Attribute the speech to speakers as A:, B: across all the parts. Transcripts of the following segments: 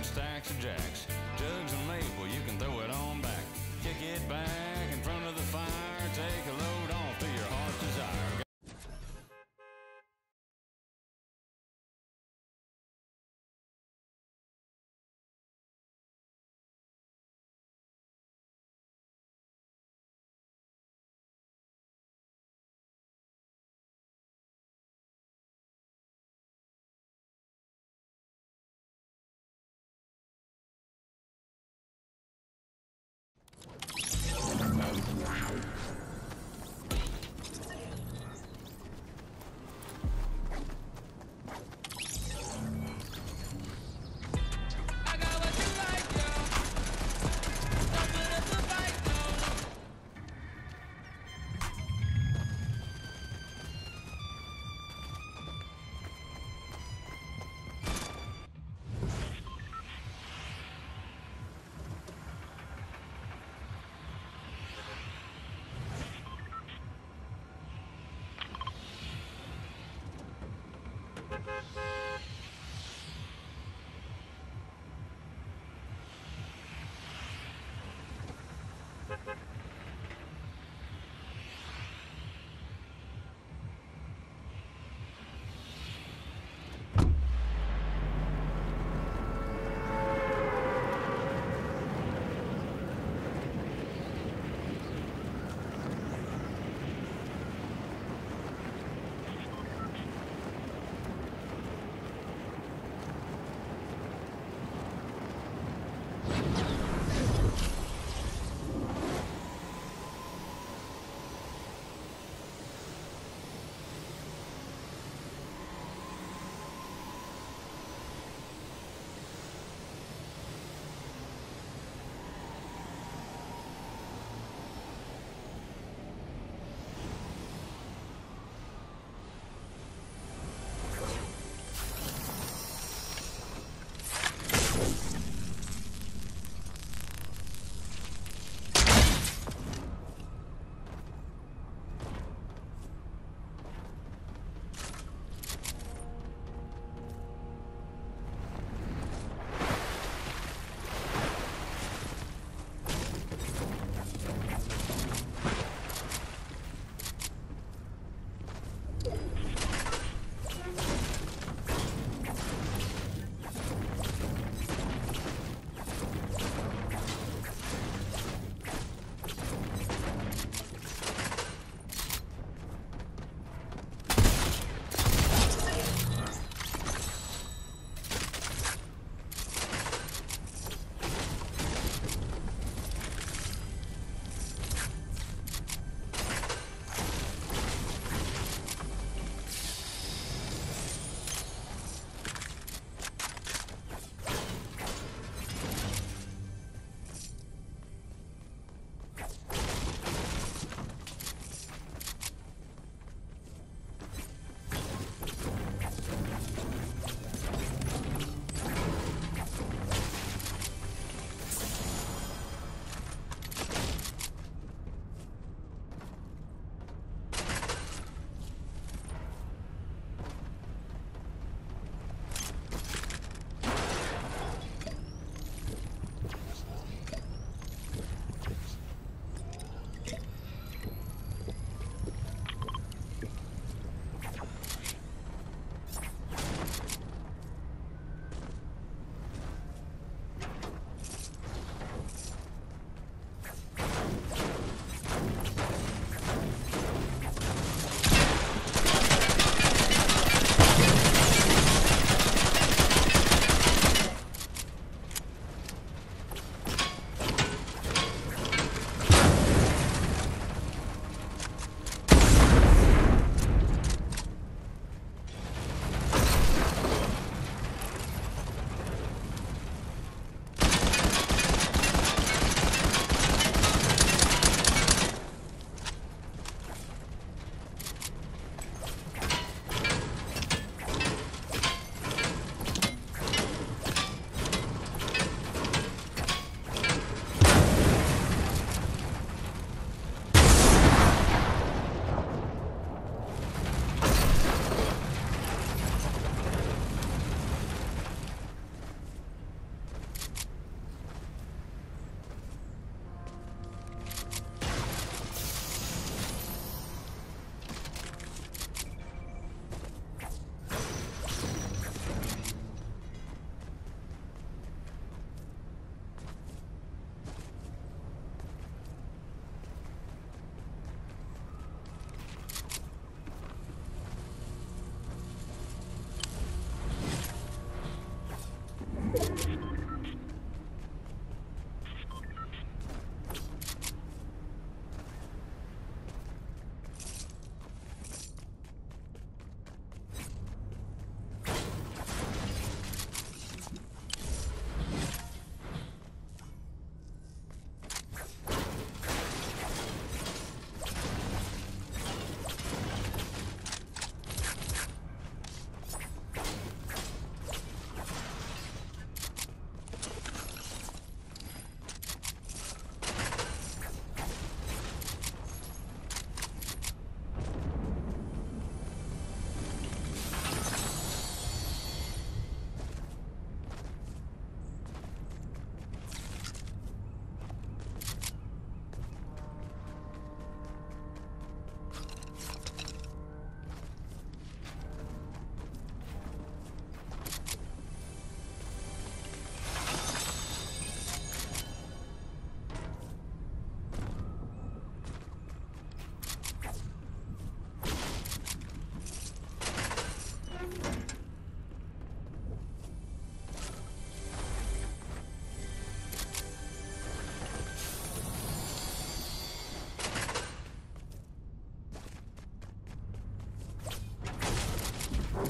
A: and stacks of jacks. Jugs of maple, you can throw it on back. Kick it back in front of the fire. Take a load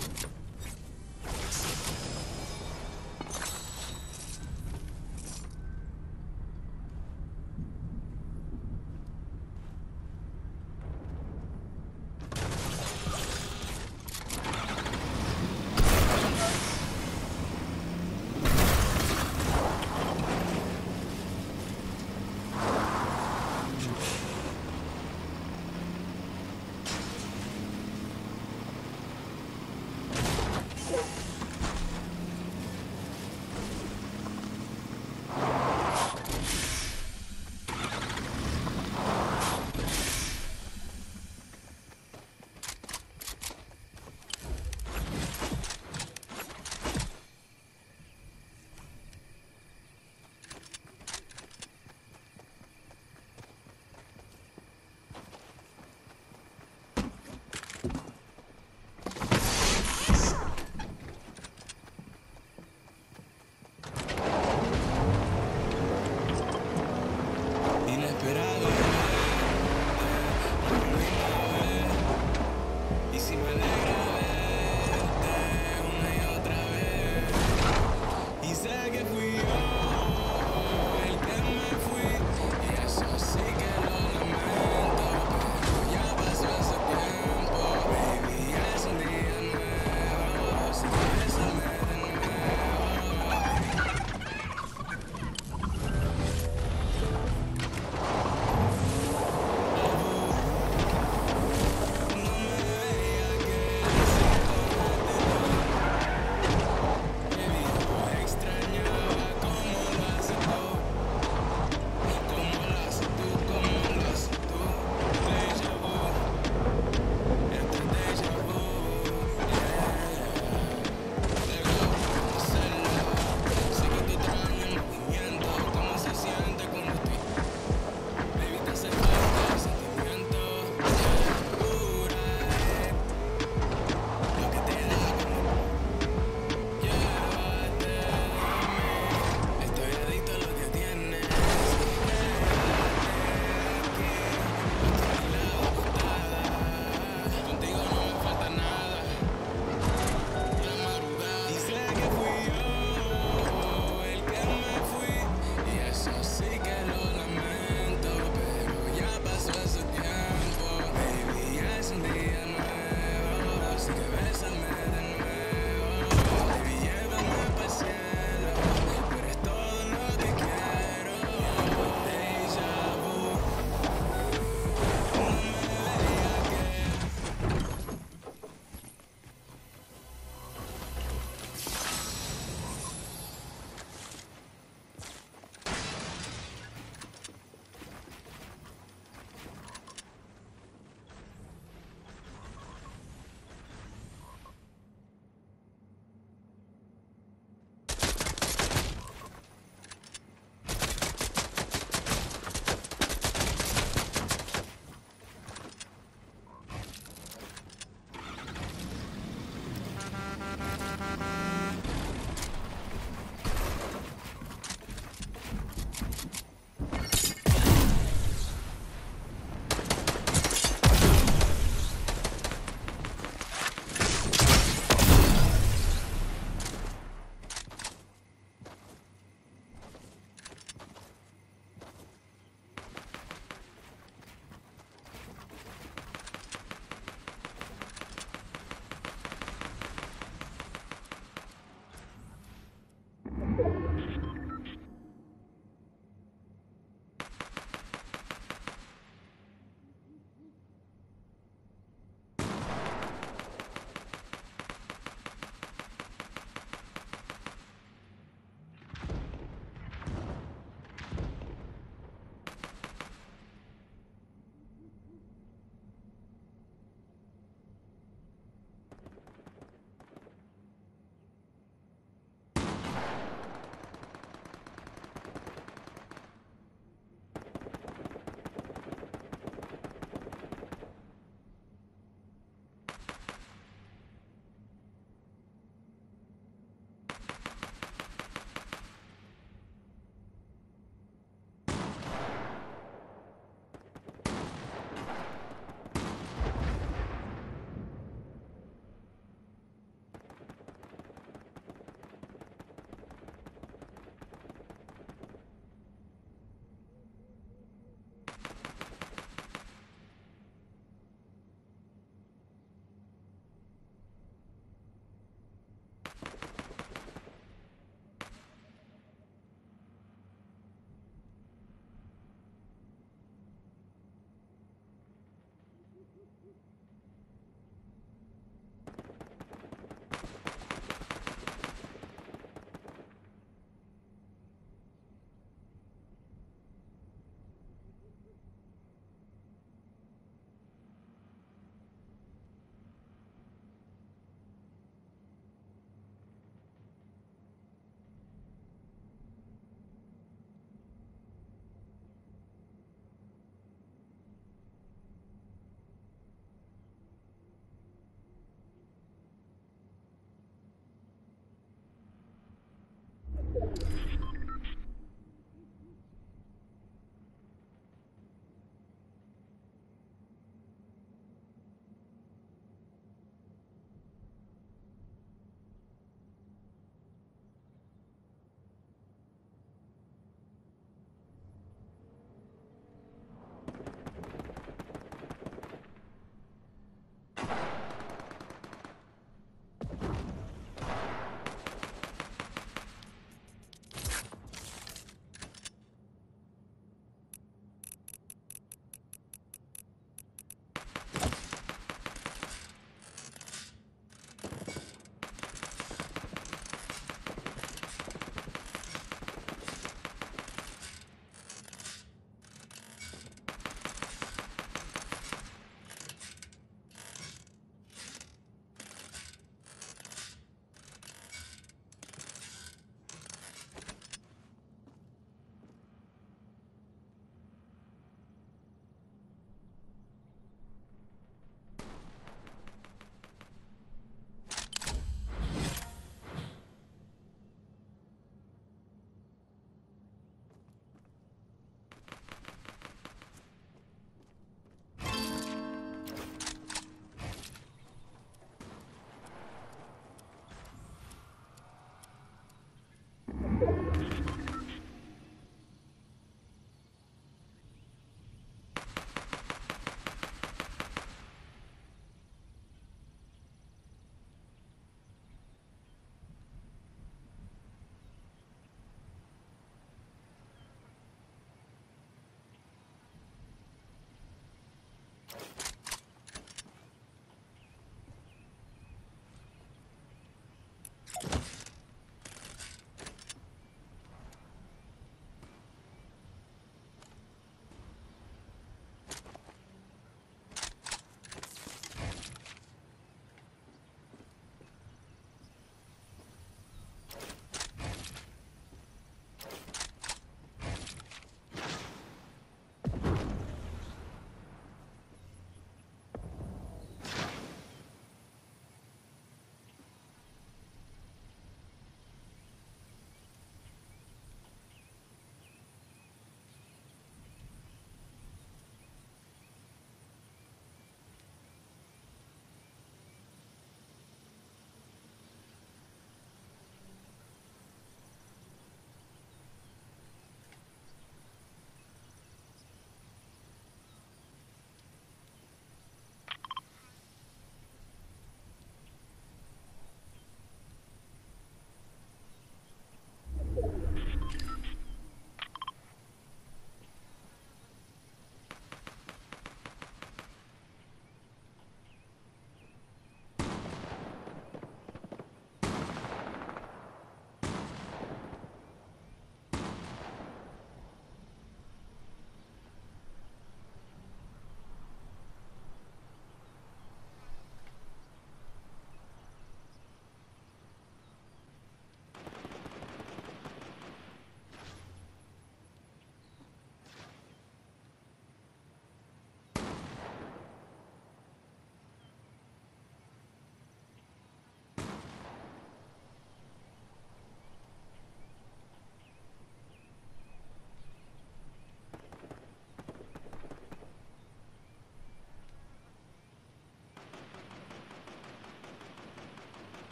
A: Bye.